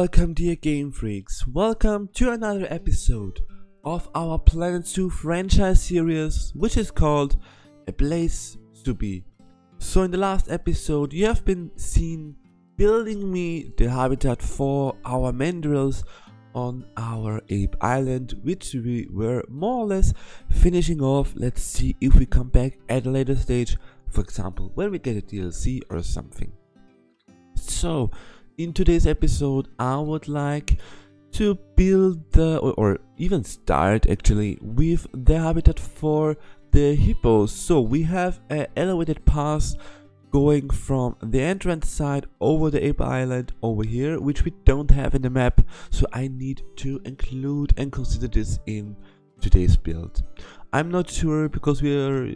Welcome, dear game freaks. Welcome to another episode of our Planet Zoo franchise series, which is called A Place to Be. So, in the last episode, you have been seen building me the habitat for our mandrills on our ape island, which we were more or less finishing off. Let's see if we come back at a later stage, for example, when we get a DLC or something. So, in today's episode, I would like to build the, or, or, even start actually with the habitat for the hippos. So we have an elevated path going from the entrance side over the ape island over here, which we don't have in the map. So I need to include and consider this in today's build. I'm not sure because we are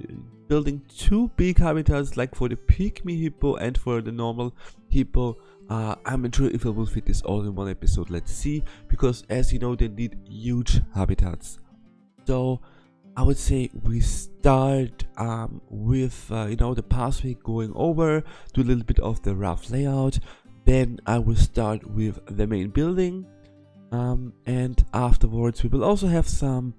building two big habitats like for the pygmy hippo and for the normal hippo uh, I'm not sure if I will fit this all in one episode. Let's see, because as you know, they need huge habitats. So I would say we start um, with uh, you know the pathway going over, do a little bit of the rough layout. Then I will start with the main building, um, and afterwards we will also have some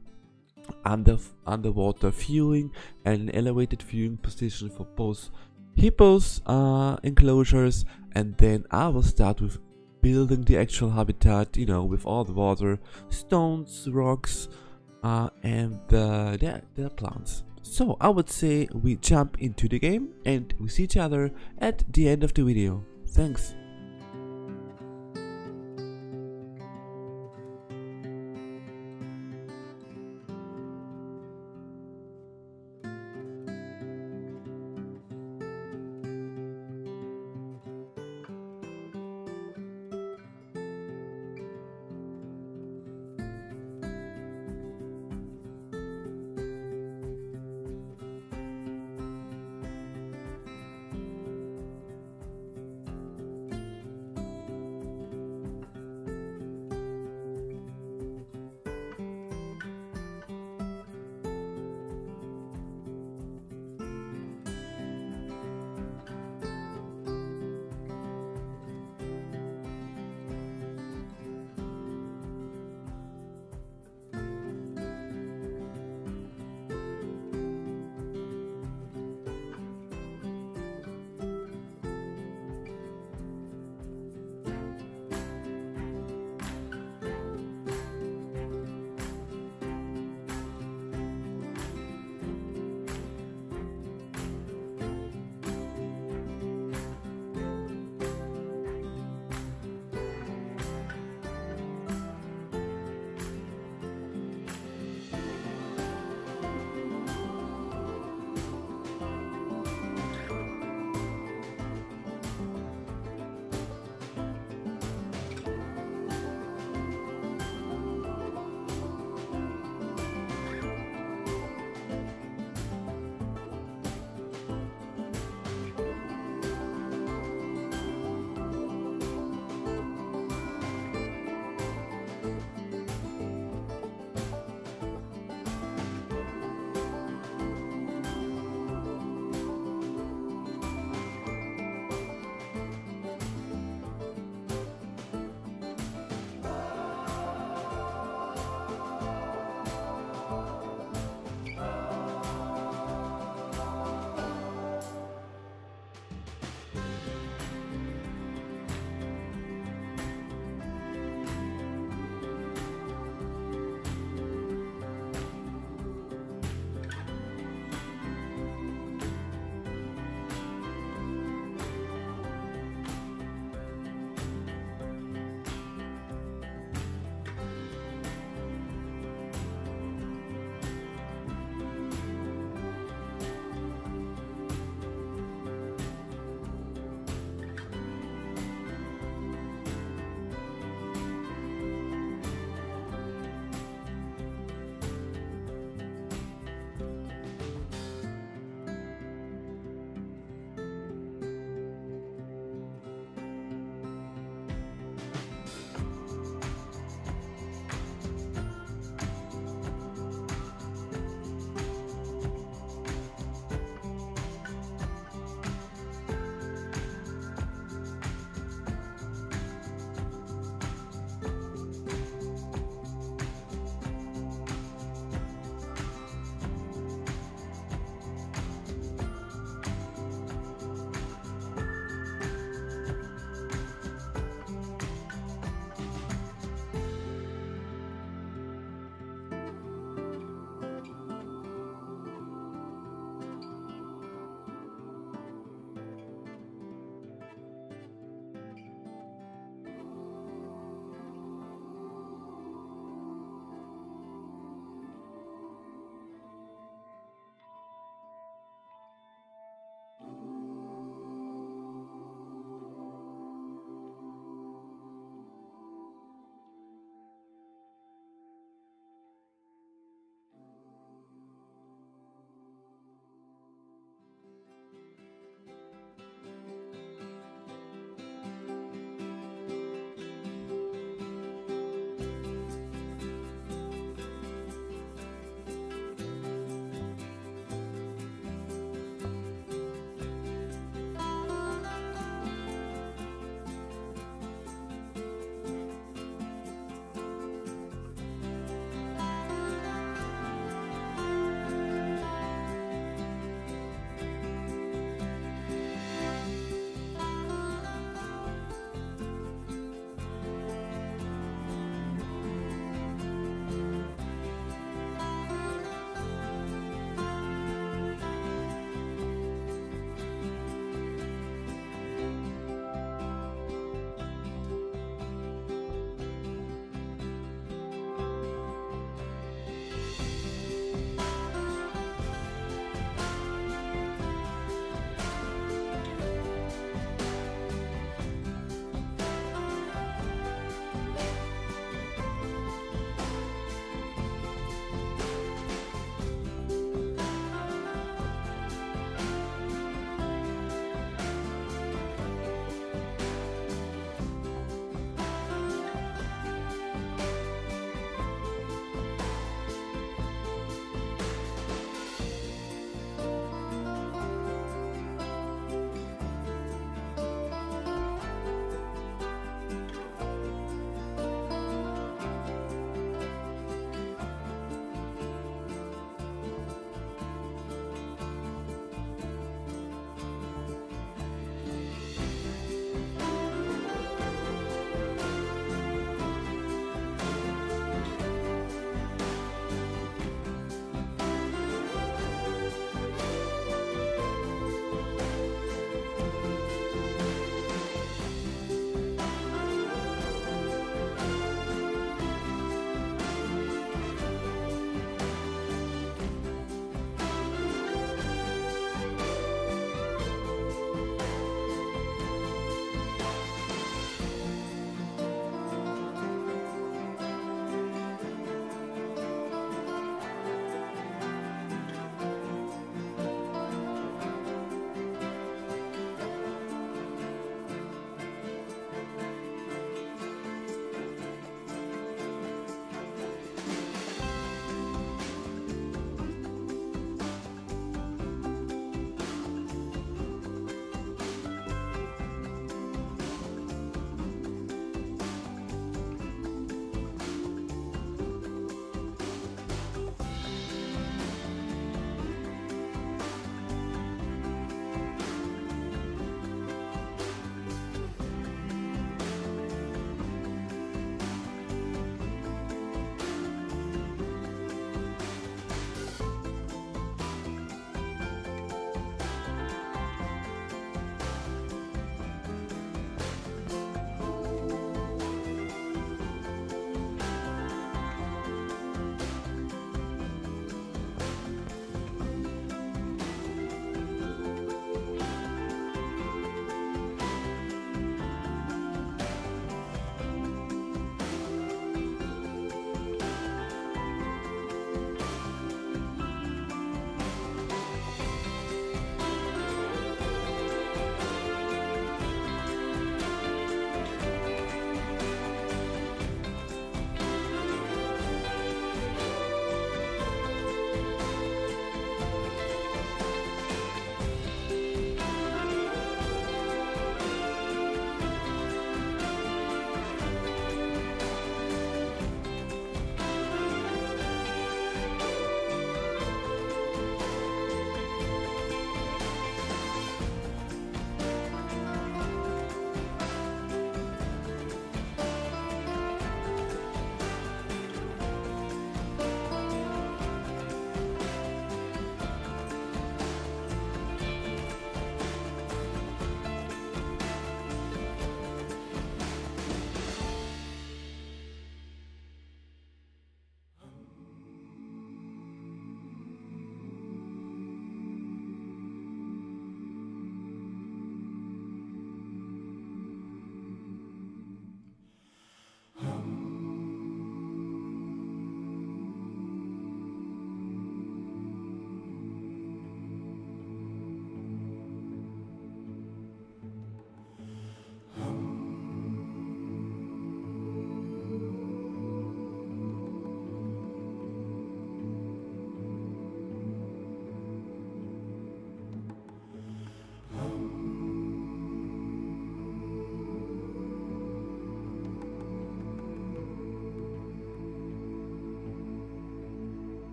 under underwater viewing and an elevated viewing position for both hippos uh, enclosures and then I will start with building the actual habitat, you know, with all the water, stones, rocks, uh, and the, the, the plants. So I would say we jump into the game and we see each other at the end of the video. Thanks.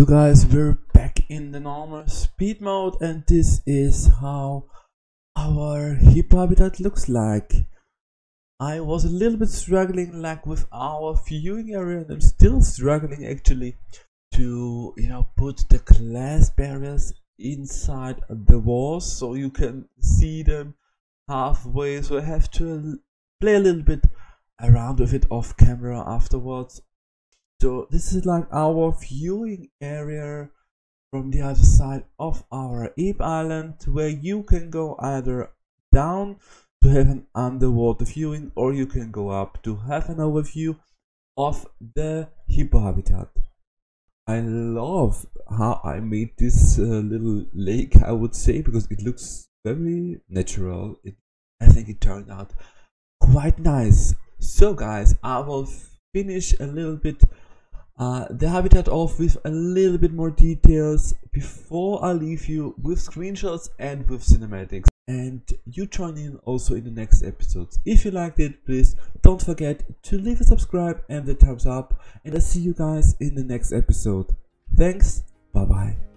So guys, we're back in the normal speed mode and this is how our hippo habitat looks like. I was a little bit struggling like with our viewing area and I'm still struggling actually to you know put the glass barriers inside the walls so you can see them halfway so I have to play a little bit around with it off camera afterwards so this is like our viewing area from the other side of our ape island where you can go either down to have an underwater viewing or you can go up to have an overview of the hippo habitat. I love how I made this uh, little lake I would say because it looks very natural. It, I think it turned out quite nice. So guys I will finish a little bit uh, the habitat off with a little bit more details before I leave you with screenshots and with cinematics and you join in also in the next episodes. If you liked it, please don't forget to leave a subscribe and the thumbs up and I'll see you guys in the next episode. Thanks, bye bye.